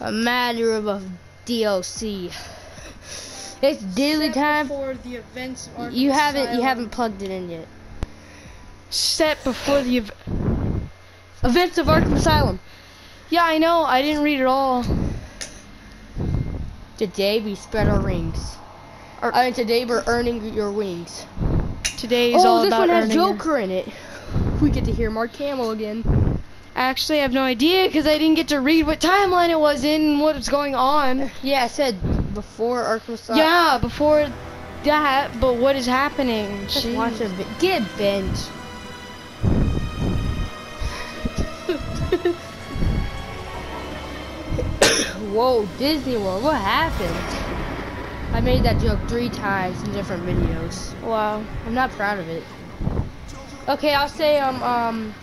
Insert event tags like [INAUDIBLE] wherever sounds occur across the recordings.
a matter of DLC. It's daily time. Before the events of You haven't you haven't plugged it in yet. set before the ev- Events of Arkham Asylum. Yeah, I know. I didn't read it all. Today we spread our wings. Ar- Uh, today we're earning your wings. Today is oh, all this one has earning your- Joker in it. We get to hear Mark Hamill again. Actually, I have no idea because I didn't get to read what timeline it was in and what was going on. Yeah, I said before Arkham Asylum. Yeah, before that, but what is happening? Just Jeez. watch a bit. Get a bench. [LAUGHS] Whoa, Disney World, what happened? I made that joke three times in different videos. Wow. I'm not proud of it. Okay, I'll say um um.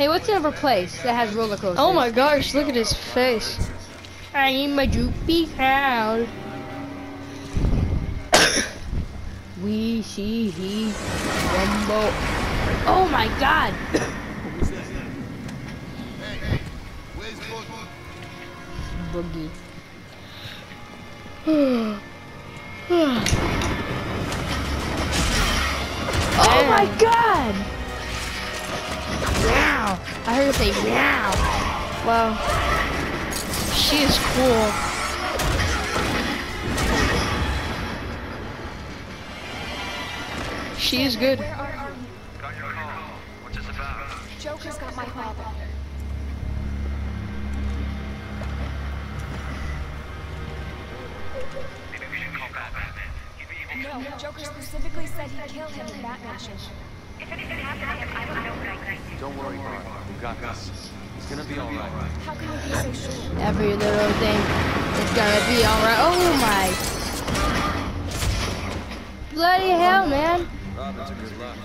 Hey, what's another place that has roller coasters? Oh my gosh, look at his face. I am a droopy cloud. [COUGHS] we see he rumble. Oh my god! [COUGHS] Boogie. [SIGHS] oh my god! Wow! I heard her say wow. Wow. She is cool. She is good. Where are? Got your call. What's this about? Joker's got my father. Maybe we should call Batman. He'd be able to No, Joker specifically said he'd kill him if Batman should. Don't worry, Barb. We got this. It's gonna be all right. How can you be so sure? Every little thing is gonna be alright. Oh my. Bloody hell, man. Robin's a good luck.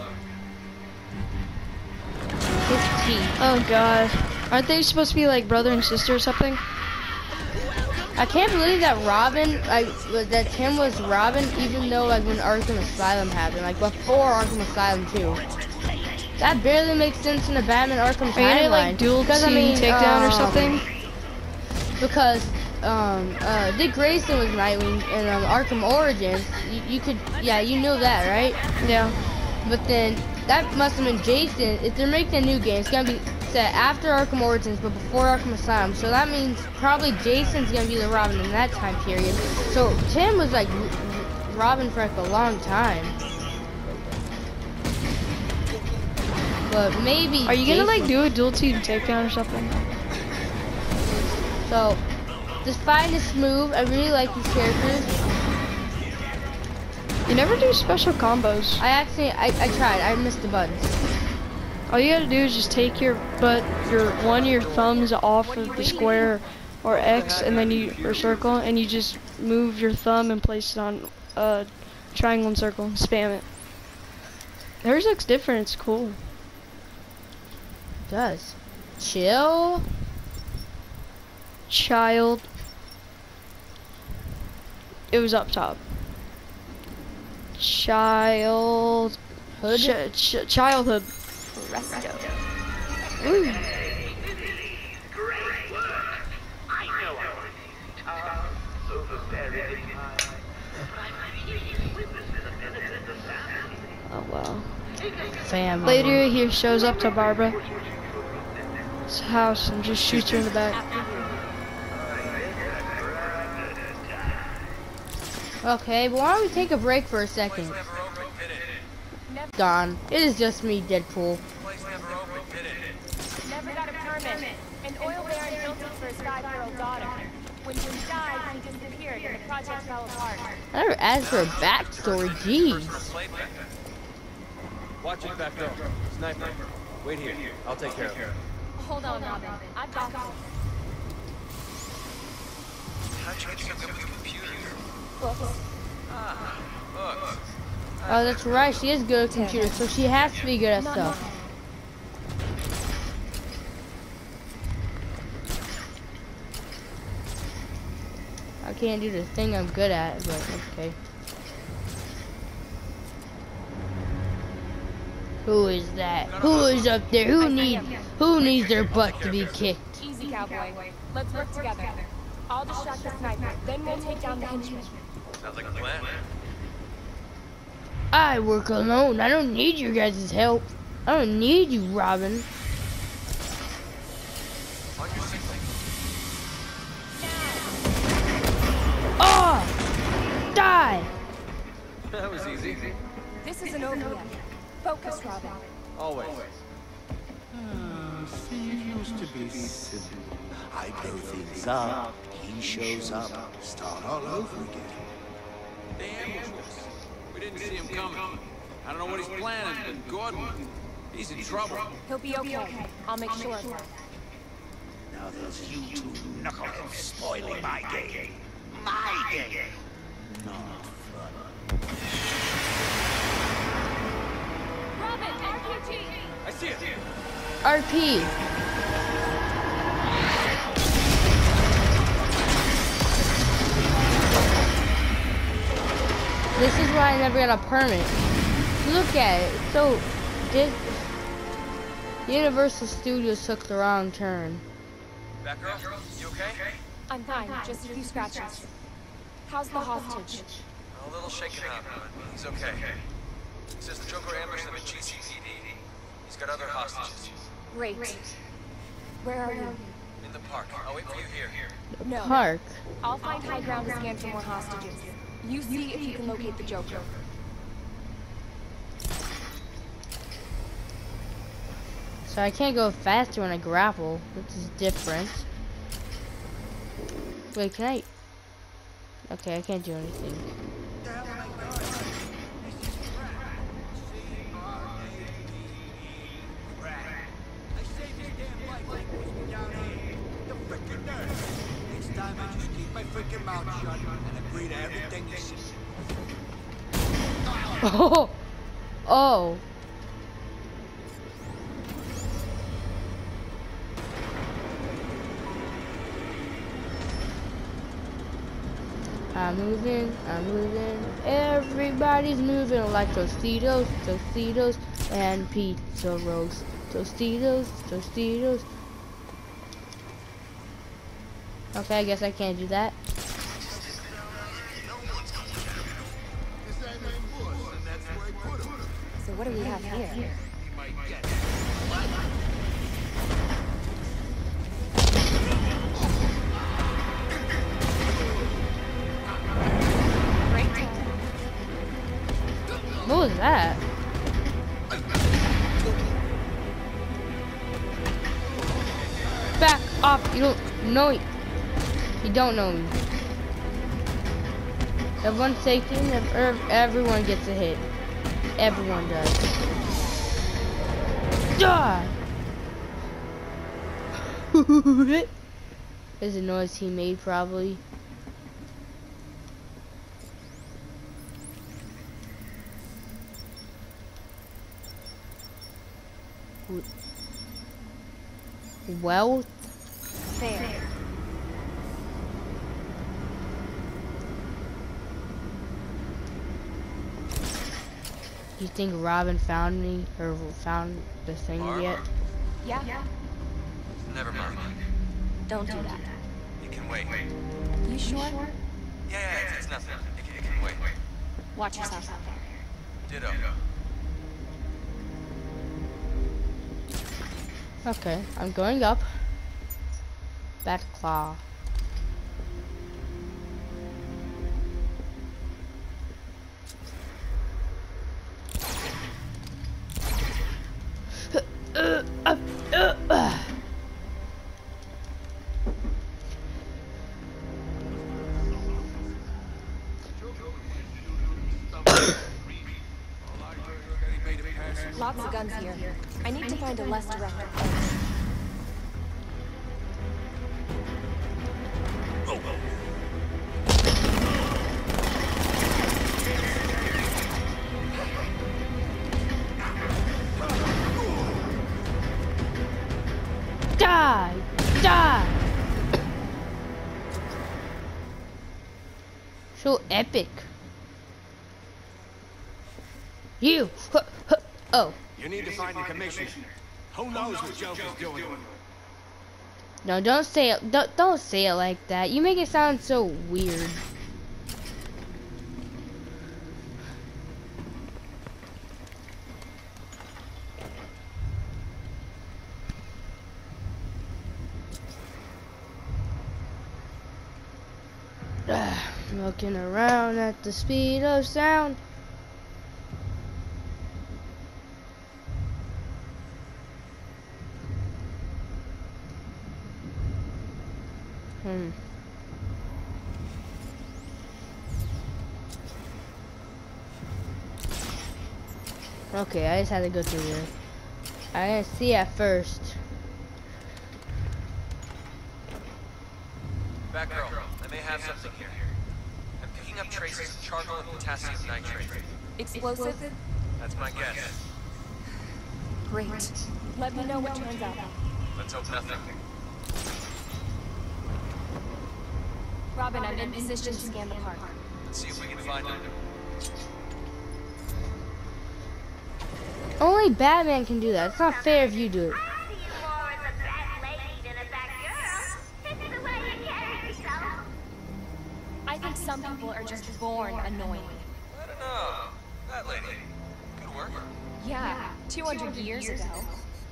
His teeth. Oh god. Aren't they supposed to be like brother and sister or something? I can't believe that Robin, like, that Tim was Robin, even though, like, when Arkham Asylum happened, like, before Arkham Asylum 2. That barely makes sense in the Batman Arkham Are you gonna like dual Because, team I mean, takedown or um, something? Because, um, uh, Dick Grayson was Nightwing in um, Arkham Origins. You, you could, yeah, you know that, right? Yeah. But then that must have been Jason. If they're making a new game, it's gonna be set after Arkham Origins, but before Arkham Asylum. So that means probably Jason's gonna be the Robin in that time period. So Tim was like Robin for like a long time. But maybe. Are you gonna like do a dual team takedown or something? So this fight is smooth. I really like these characters. You never do special combos. I actually, I, I tried. I missed the buttons. All you gotta do is just take your butt, your one of your thumbs off of the square or X, and then you or circle, and you just move your thumb and place it on a triangle and circle. and Spam it. Hers looks different. It's cool. It does. Chill. Child. It was up top. Child. Ch- ch- childhood. Ooh. Oh well. Family. Later, he shows up to Barbara's house and just shoots her in the back. Okay, but why don't we take a break for a second? never opened. Gone. It is just me, Deadpool. Place never opened, did it? Never got a permit. An oil baron built it for his five-year-old daughter. When she died, he disappeared and the project fell apart. I never asked for a backstory, jeez. Played back there. Watch it back door. Sniper. Wait here. I'll take care of it. Hold on, Robin. I've got this. How'd you get so good with computers? Books. Books. Oh, that's right. She is good at computers, so she has to be good at stuff. Can't do the thing I'm good at, but okay. Who is that? Who is up there? Who need who needs their butt to be kicked? Easy, cowboy. Let's work together. I'll distract the sniper, then we'll take down the henchman. Sounds like a plan. I work alone. I don't need your guys' help. I don't need you, Robin. I'll make sure of that. Now there's you two knuckleheads spoiling my game. My game. Not fun. Robin, RPG! I see it. RP. This is why I never got a permit. Look at it. It's so this Universal Studios took the wrong turn. Batgirl, you okay? I'm fine, just a few scratches. How's the hostage? A little shaken up, but he's okay. He says the Joker ambushed them at GCPD. He's got other hostages. Great. Where are you? In the park. I'll wait for you here. No. Park. I'll find high ground to scan for more hostages. You see if you can locate the Joker. So I can't go faster when I grapple, which is different. Wait, can I? Okay, I can't do anything. I [LAUGHS] saved oh, oh your damn life by pushing me down here. The frickin' nerve. Next time I just keep my freaking mouth shut and agree to everything you say. Oh, oh. I'm moving, I'm moving, everybody's moving like Tostitos, Tostitos, and pizza rolls. Tostitos, Tostitos. Okay, I guess I can't do that. So what do we have here? Know me. You don't know me. Everyone's safety and ev- ev- everyone gets a hit. Everyone does. Die! [LAUGHS] There's a noise he made probably. Wealth? There. You think Robin found me or found the thing Armor? yet? Yeah? Never mind. Don't do that. It can wait. You sure? Yeah, yeah, it's, it's nothing. It, can- it can wait. Watch yourself out there. Ditto. Okay, I'm going up. Bat claw. So epic. You! Huh, huh, Oh. You need to find the commissioner. Who knows what Joker's doing? No, don't say it. Don't, don't say it like that. You make it sound so weird. Ah, Looking around at the speed of sound. Hmm. Okay, I just had to go through here. I didn't see at first. Batgirl, I may have something here. I'm picking up traces of charcoal and potassium nitrate. Explosive? That's my guess. Great. Let me know what turns out. Let's hope nothing. Robin, I'm in position to scan the park. Let's see if we can find him. Only Batman can do that. It's not fair if you do it. People are just born annoying. I don't know. That lady. Good work. Yeah, 200 years ago.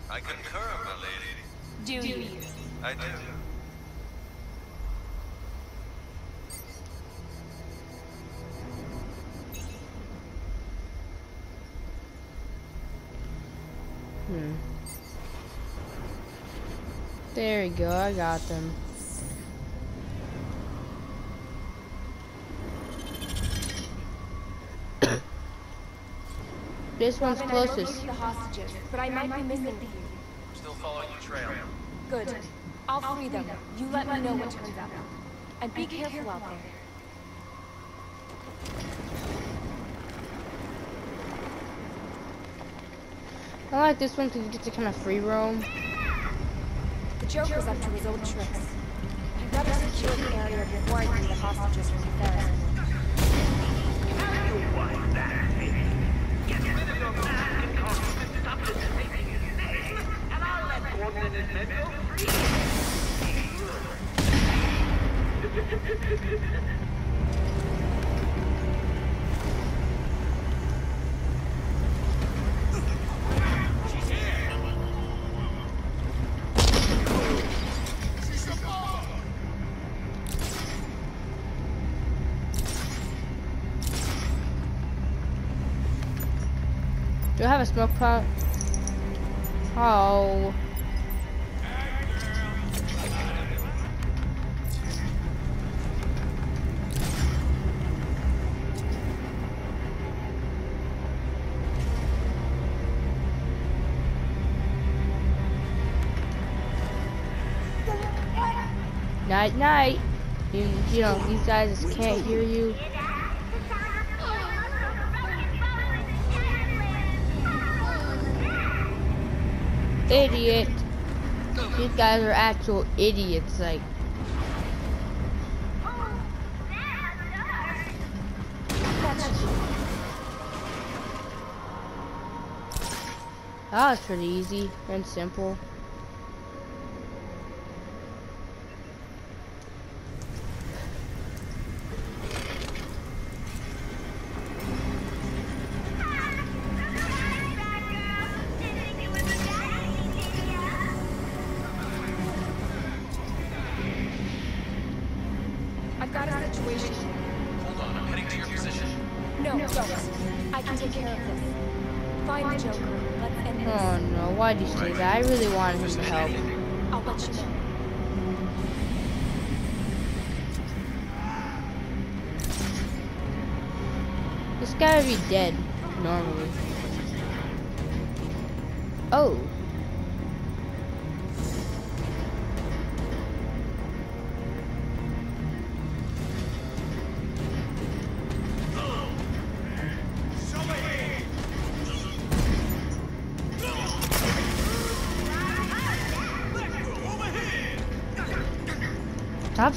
I concur, my lady. Do you? I do. Hmm. There we go. I got them. This one's Robin, I closest. located the hostages, but I might be missing a. Still following your trail. Good. I'll free them. You let me know what turns up. And be careful out there. I like this one because you get to kind of free roam. The Joker's up to his old tricks. I'd better secure the area before I bring the hostages from Ferris. Smoke pot? Oh. Night night. You, you know, these guys can't hear you. Idiot. These guys are actual idiots, like. That was pretty easy and simple.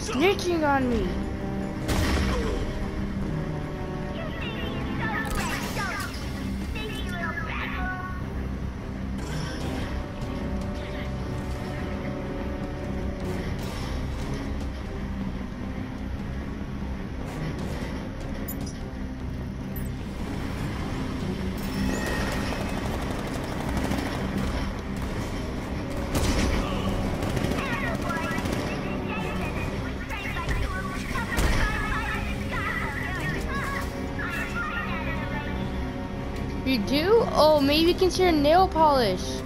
Snitching on me. Maybe share nail polish.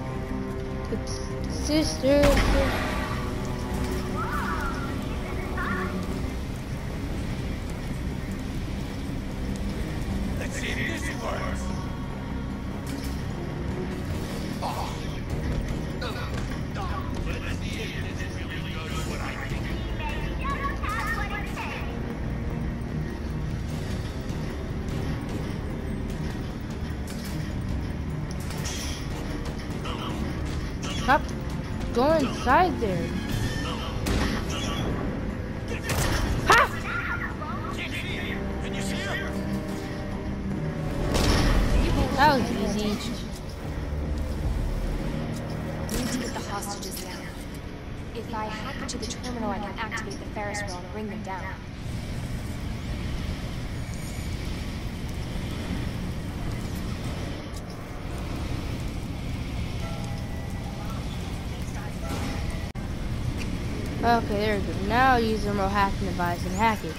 Sister. Terminal, I can activate the Ferris wheel and bring them down. Okay, there we go. Now use the remote hacking device and hack it.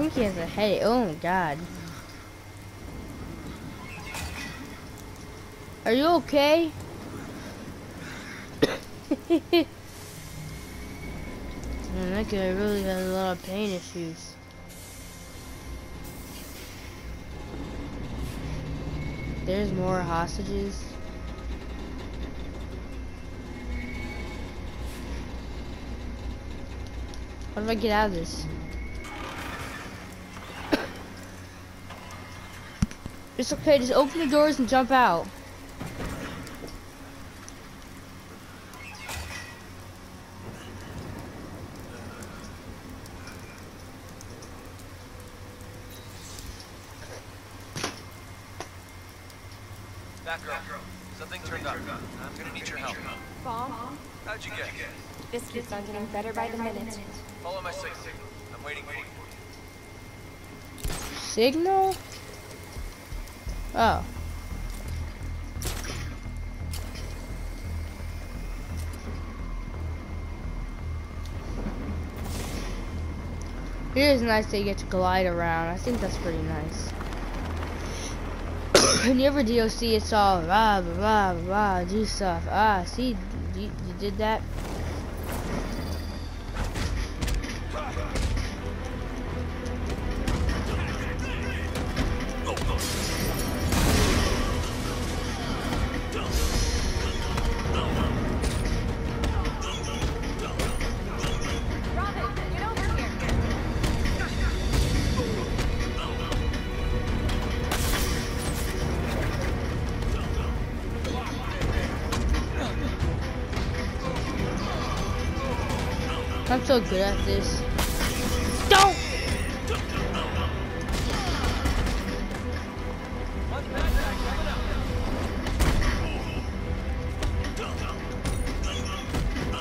Think he has a headache. Oh my god. Are you okay? [COUGHS] Man, that guy really has a lot of pain issues. There's more hostages. How do I get out of this? It's okay, just open the doors and jump out. Batgirl, something turned up. I'm gonna need your help. Bomb? How'd you get? This keeps on getting better by the minute. Follow my signal. I'm waiting for you. Signal? Oh. It is nice that you get to glide around. I think that's pretty nice. [COUGHS] The other DLC, it's all rah, rah, rah, do stuff. Ah, see, you, you did that? So good at this. Don't!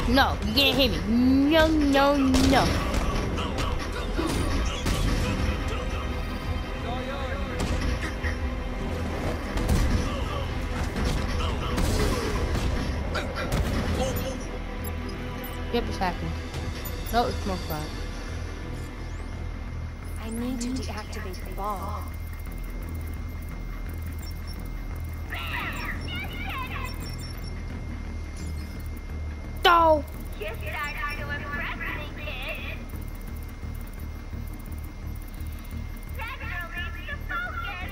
No, you can't hit me. No, no, no. No, it's more fun. I need to deactivate the bomb. No! You're to impress me, kid. That girl needs to focus.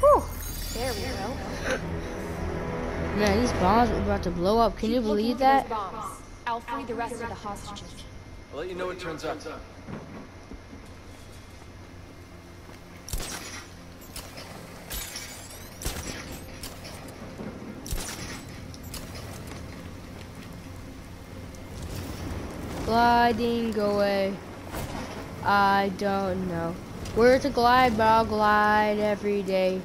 Whew. There we go. [LAUGHS] Man, these bombs are about to blow up. Can you Keep looking believe that? I'll free the rest of the hostages. I'll let you know what turns up. Gliding away. I don't know where to glide, but I'll glide every day.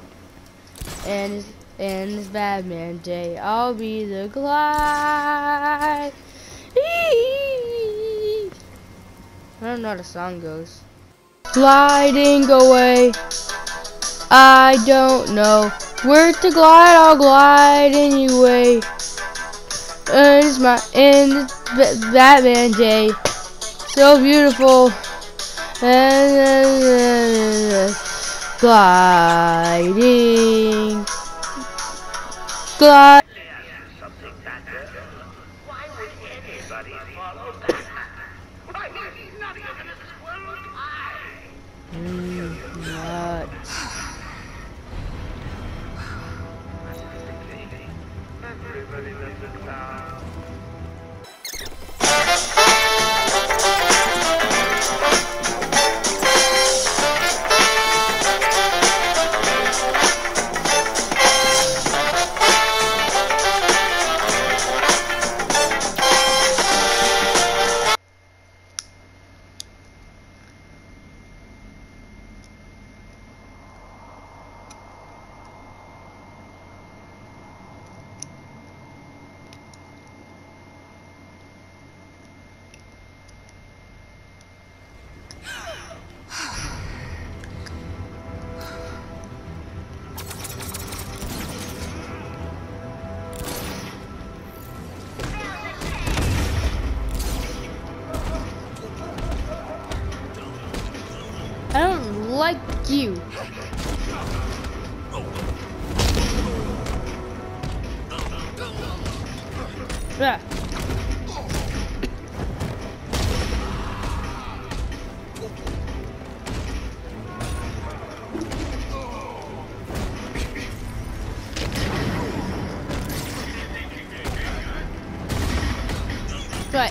And And this Batman day, I'll be the glide. I don't know how the song goes. Gliding away. I don't know where to glide. I'll glide anyway. It's my it's Batman day, so beautiful. And gliding, glide. Why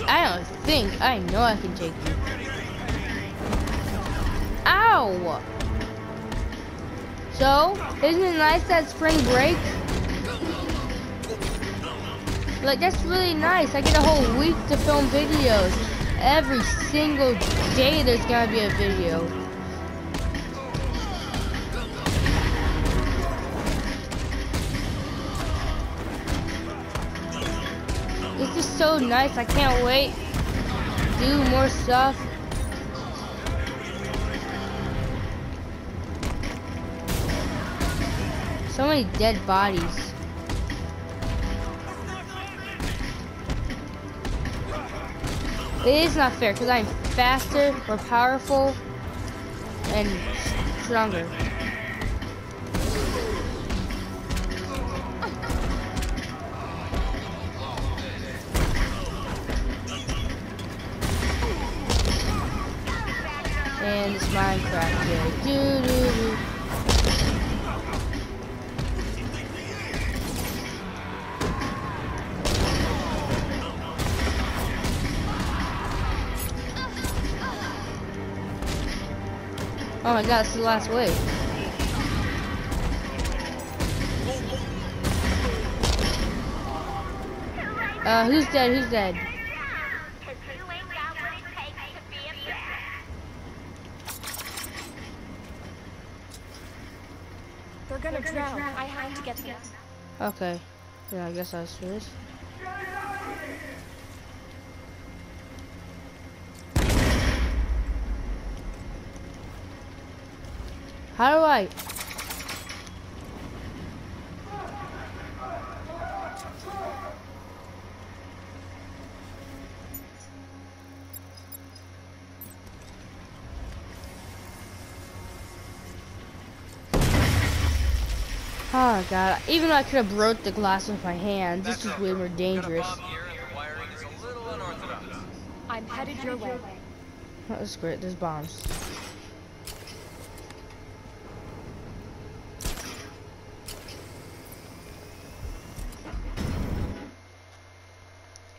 I don't think I know I can take you. Ow! So, isn't it nice that spring break? Like, that's really nice. I get a whole week to film videos. Every single day there's gonna be a video. Nice. I can't wait. Do more stuff. So many dead bodies. It is not fair because I'm faster, more powerful, and stronger. And it's Minecraft day. Doo doo doo. Oh my god, it's the last wave. Uh, who's dead? Who's dead? Cause you ain't got what it takes to be a bat. They're gonna drown. I have to get them. Okay. Yeah, I guess that's this. How do I? Oh god, even though I could have broke the glass with my hand, this is way more dangerous. Bomb here and the wiring is a little unorthodox. I'm headed your way. That was great, there's bombs.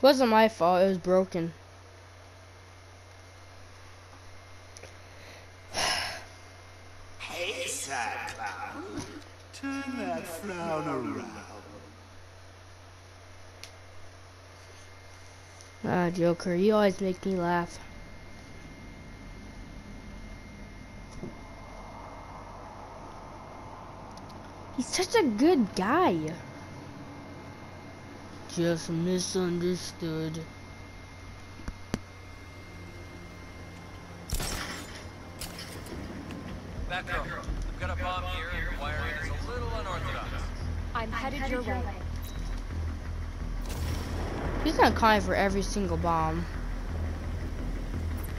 wasn't my fault, it was broken. Hey, sad clown. Turn that around. Ah, Joker, you always make me laugh. He's such a good guy. Just misunderstood. Headed your way. He's not calling for every single bomb.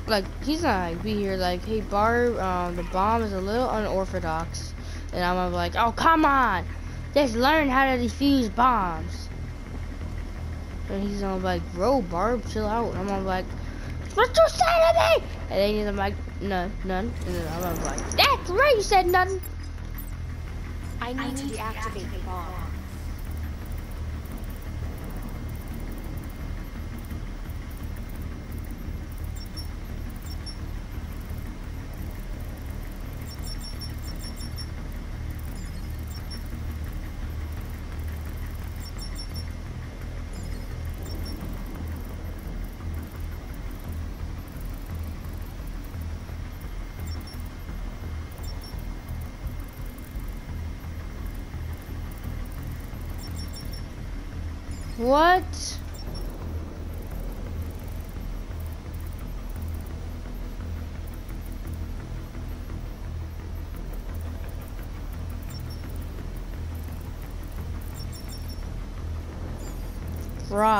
Like, he's not like be here like, hey Barb, um, the bomb is a little unorthodox. And I'm gonna be like, oh come on! Just learn how to defuse bombs. And he's gonna be like, bro, Barb, chill out. And I'm gonna be like, what you say to me? And then he's like, none, none. And then I'm gonna be like, that's right, you said nothing. I need to deactivate the bomb.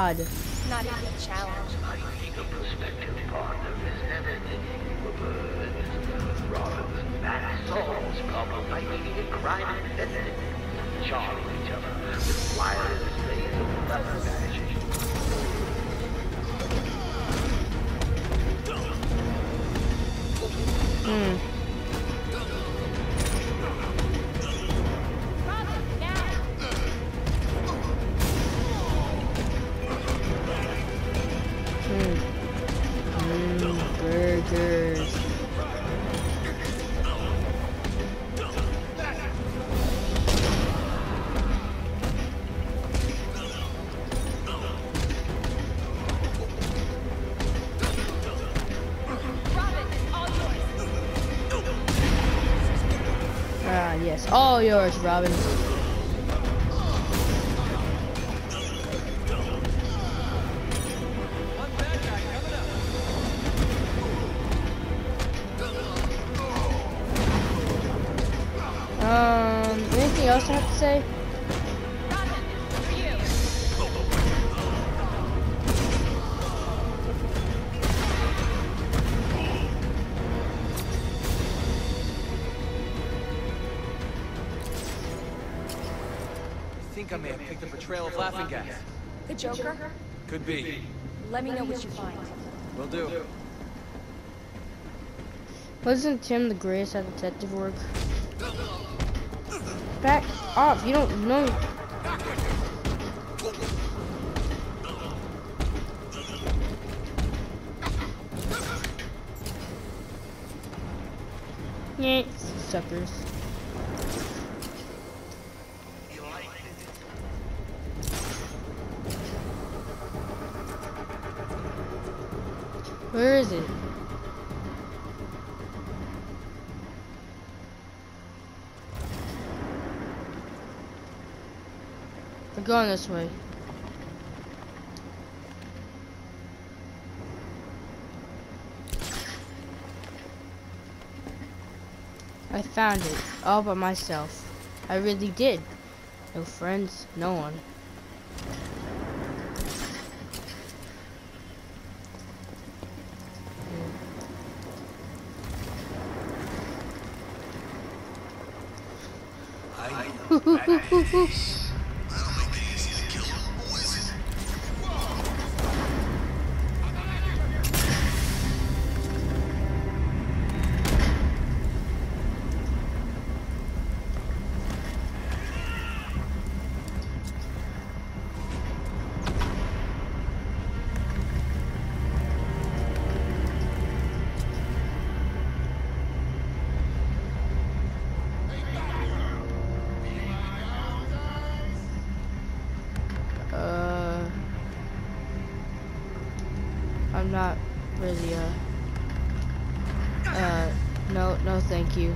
Fraud. Not even a challenge. Hmm. Yours, Robin. Joker? Could be. Let me know what you find. Will do. Wasn't Tim the greatest at detective work? Back off, you don't know. Yeah, suckers. Where is it? We're going this way. I found it all by myself. I really did. No friends, no one. Uh, uh, no, no thank you.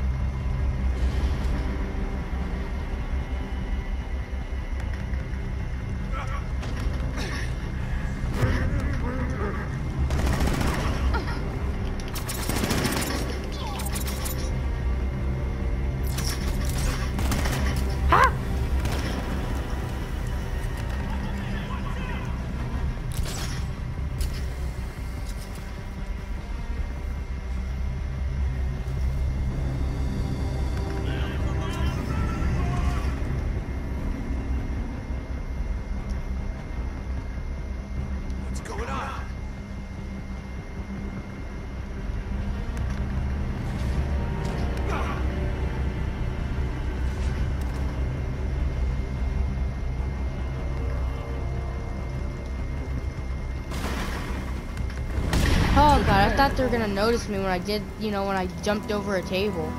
God, I thought they were gonna notice me when I did, you know, when I jumped over a table.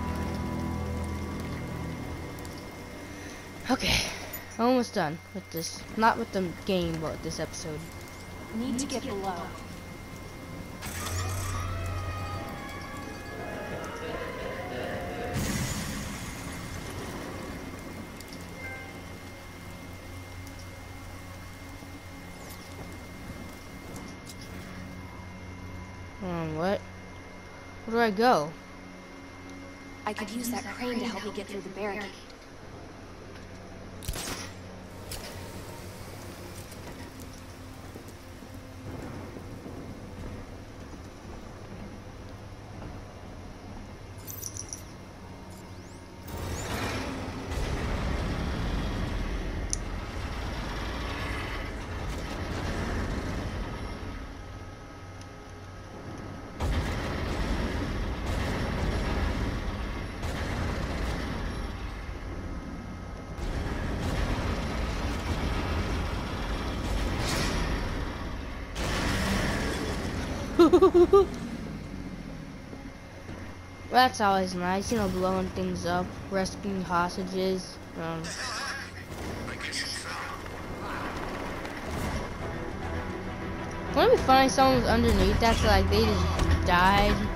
Okay, I'm almost done with this. Not with the game, but with this episode. Need to get below. I go? I could use that crane to help me get through the barricade. [LAUGHS] That's always nice, you know, blowing things up, rescuing hostages. Um, wouldn't it be funny if someone was underneath that, so like they just died?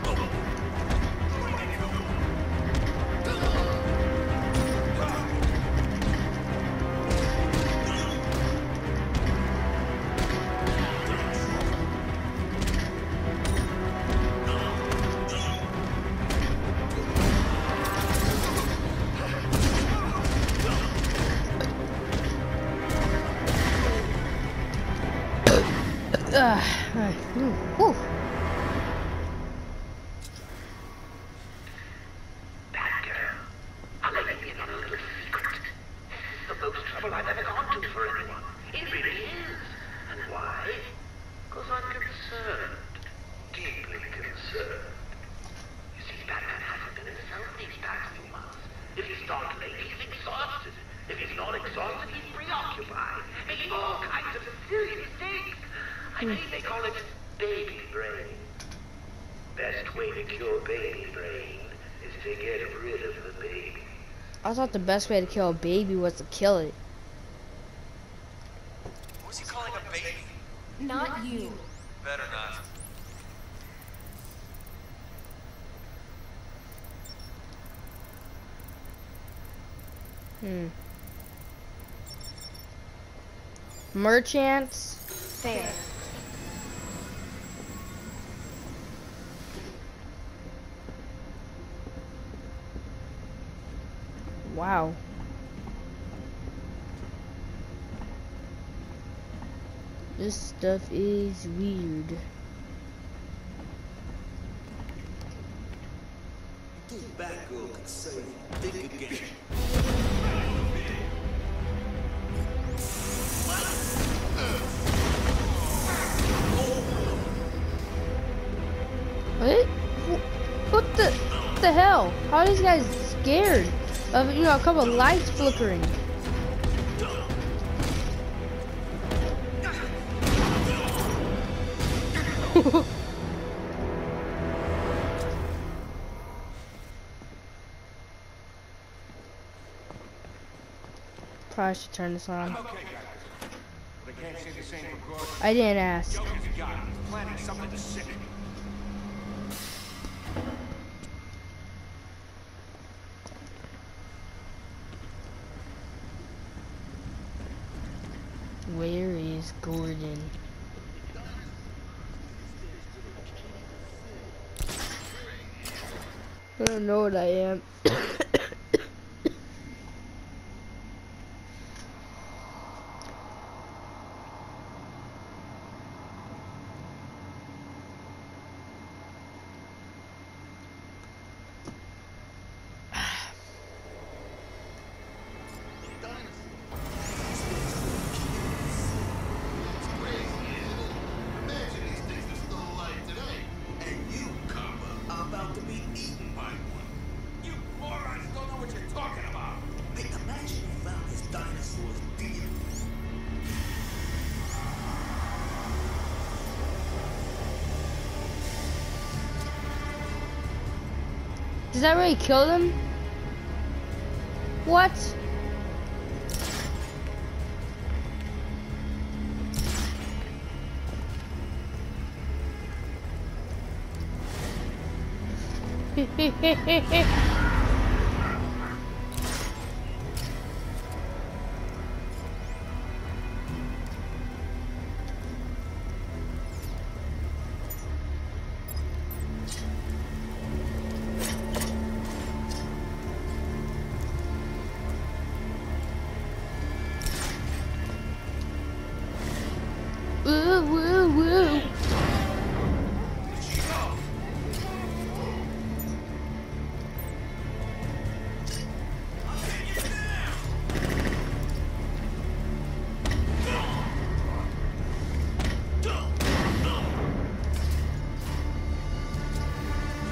I thought the best way to kill a baby was to kill it. Who's he calling a baby? Not you. Better not. Hmm. Merchants. Fair. Wow. This stuff is weird. Batgirl could say, think again. What? What the? What the hell? How are these guys scared you know a couple lights flickering? [LAUGHS] Probably should turn this on. I didn't ask. Joker's a guy. He's planning something sick. Where is Gordon? I don't know what I am. [COUGHS] that really kill them? What? [LAUGHS]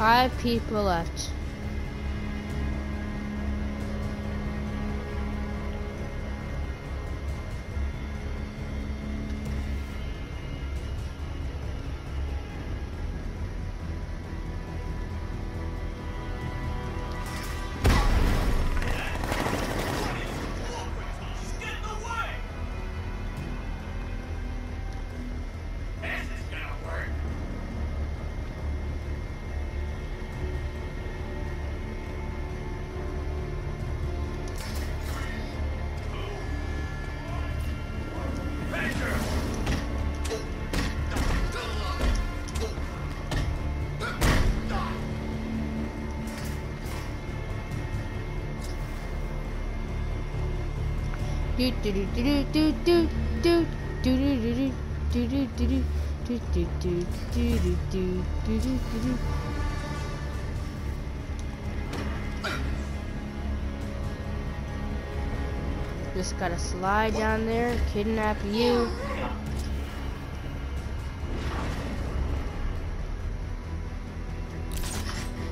Five people left. Just gotta slide down there, kidnap you.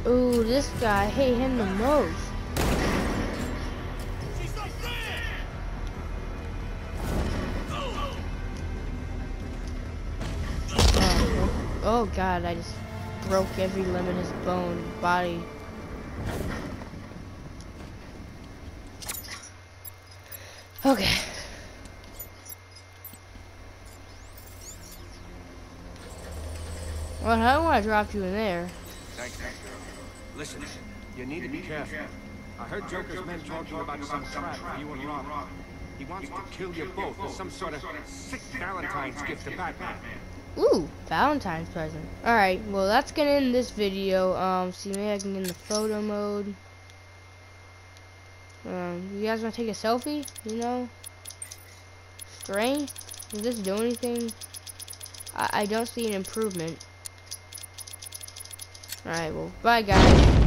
Ooh, this guy, I hate him the most. Oh, god, I just broke every limb in his bone body. Okay. Well, I don't want to drop you in there. Thanks, girl. Listen, you need to be careful. I heard Joker's men talking about some trap for you and Robin. He wants to kill you both as some sort of sick Valentine's gift to Batman. Ooh, Valentine's present. Alright, well that's gonna end this video. Um, see maybe I can get in the photo mode. Um, you guys wanna take a selfie? You know? Strength? Does this do anything? I, I don't see an improvement. Alright, well, bye guys.